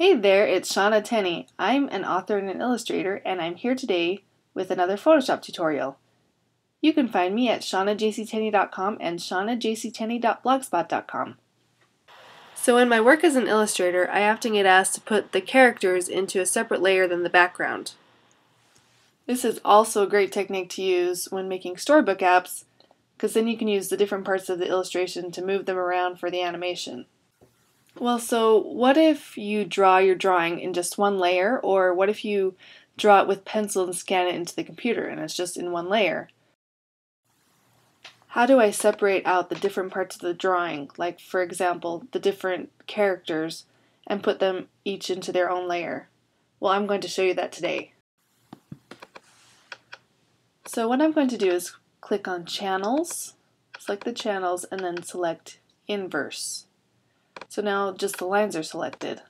Hey there, it's Shawna Tenney. I'm an author and an illustrator, and I'm here today with another Photoshop tutorial. You can find me at shawnajctenney.com and shawnajctenney.blogspot.com. So in my work as an illustrator, I often get asked to put the characters into a separate layer than the background. This is also a great technique to use when making storybook apps, because then you can use the different parts of the illustration to move them around for the animation. Well, so what if you draw your drawing in just one layer, or what if you draw it with pencil and scan it into the computer and it's just in one layer? How do I separate out the different parts of the drawing, like for example, the different characters, and put them each into their own layer? Well, I'm going to show you that today. So what I'm going to do is click on Channels, select the channels, and then select Inverse. So now just the lines are selected.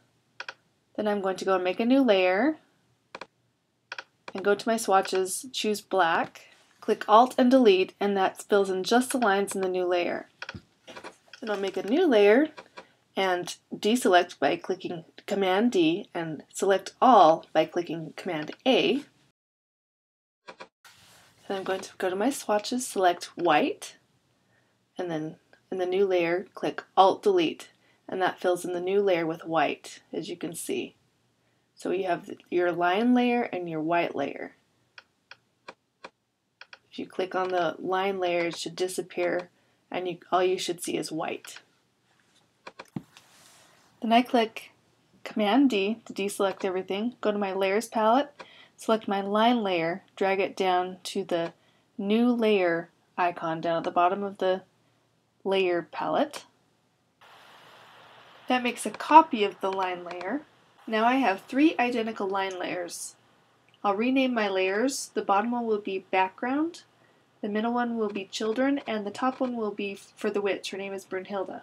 Then I'm going to go and make a new layer and go to my swatches, choose black, click Alt and delete, and that fills in just the lines in the new layer. Then I'll make a new layer and deselect by clicking Command D and select all by clicking Command A. Then I'm going to go to my swatches, select white, and then in the new layer, click Alt Delete and that fills in the new layer with white, as you can see. So you have your line layer and your white layer. If you click on the line layer, it should disappear, and you, all you should see is white. Then I click Command D to deselect everything, go to my Layers palette, select my line layer, drag it down to the New Layer icon down at the bottom of the Layer palette. That makes a copy of the line layer. Now I have three identical line layers. I'll rename my layers. The bottom one will be background, the middle one will be children, and the top one will be for the witch. Her name is Brunhilde.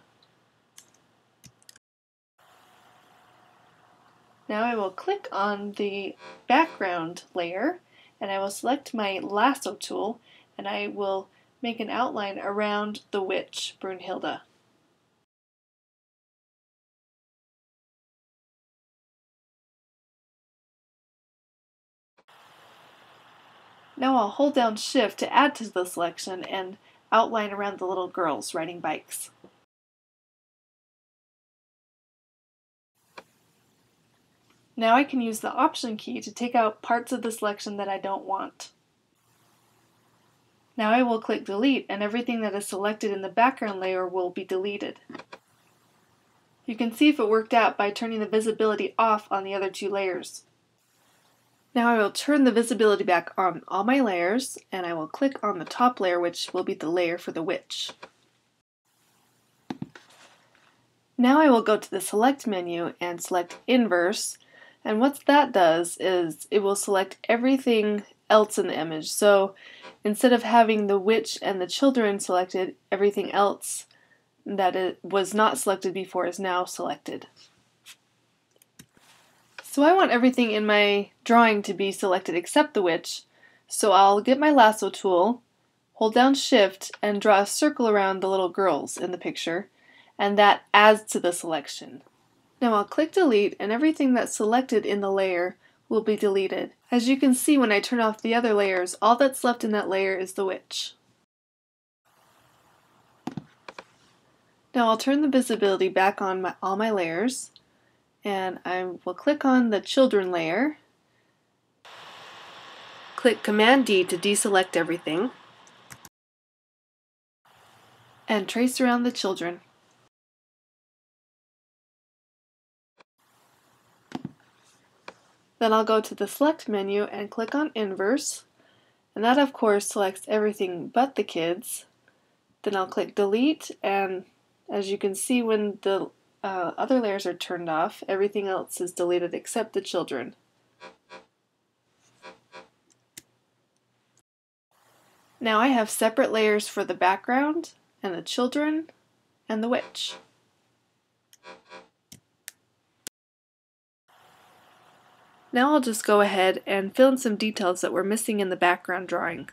Now I will click on the background layer and I will select my lasso tool and I will make an outline around the witch, Brunhilde. Now I'll hold down shift to add to the selection and outline around the little girls riding bikes. Now I can use the option key to take out parts of the selection that I don't want. Now I will click delete and everything that is selected in the background layer will be deleted. You can see if it worked out by turning the visibility off on the other two layers. Now I will turn the visibility back on all my layers and I will click on the top layer which will be the layer for the witch. Now I will go to the select menu and select inverse and what that does is it will select everything else in the image. So instead of having the witch and the children selected, everything else that it was not selected before is now selected. So I want everything in my drawing to be selected except the witch, so I'll get my lasso tool, hold down shift, and draw a circle around the little girls in the picture, and that adds to the selection. Now I'll click delete and everything that's selected in the layer will be deleted. As you can see when I turn off the other layers, all that's left in that layer is the witch. Now I'll turn the visibility back on my, all my layers and I will click on the children layer. Click Command D to deselect everything. And trace around the children. Then I'll go to the Select menu and click on Inverse. And that of course selects everything but the kids. Then I'll click Delete and as you can see when the uh, other layers are turned off. Everything else is deleted except the children. Now I have separate layers for the background and the children and the witch. Now I'll just go ahead and fill in some details that were missing in the background drawing.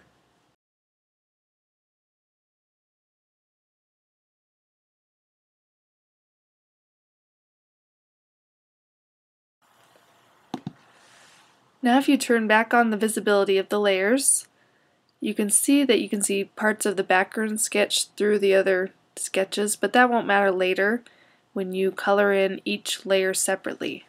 Now if you turn back on the visibility of the layers, you can see that you can see parts of the background sketch through the other sketches, but that won't matter later when you color in each layer separately.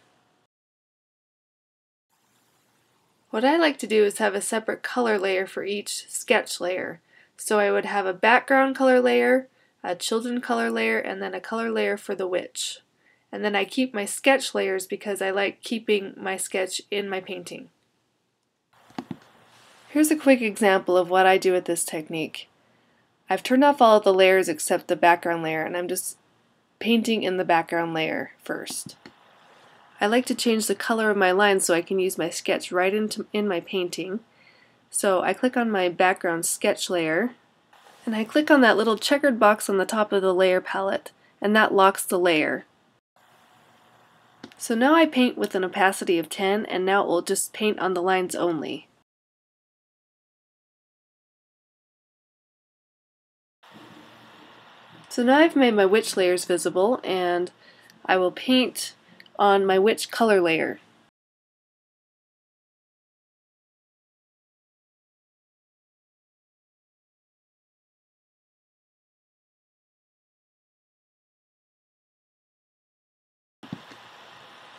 What I like to do is have a separate color layer for each sketch layer. So I would have a background color layer, a children color layer, and then a color layer for the witch. And then I keep my sketch layers because I like keeping my sketch in my painting. Here's a quick example of what I do with this technique. I've turned off all of the layers except the background layer and I'm just painting in the background layer first. I like to change the color of my lines so I can use my sketch right into in my painting. So I click on my background sketch layer and I click on that little checkered box on the top of the layer palette and that locks the layer. So now I paint with an opacity of 10 and now it will just paint on the lines only. So now I've made my witch layers visible and I will paint on my witch color layer.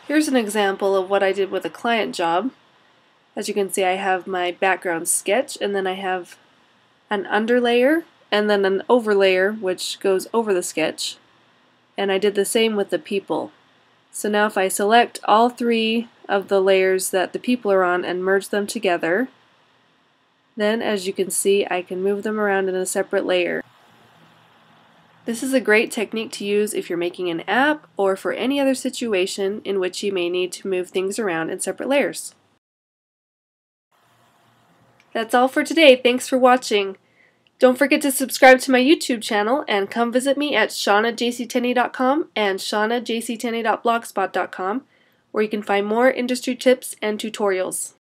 Here's an example of what I did with a client job. As you can see I have my background sketch and then I have an underlayer and then an overlayer which goes over the sketch and I did the same with the people. So now if I select all three of the layers that the people are on and merge them together, then as you can see I can move them around in a separate layer. This is a great technique to use if you're making an app or for any other situation in which you may need to move things around in separate layers. That's all for today. Thanks for watching. Don't forget to subscribe to my YouTube channel and come visit me at shawnajctenney.com and shawnajctenney.blogspot.com where you can find more industry tips and tutorials.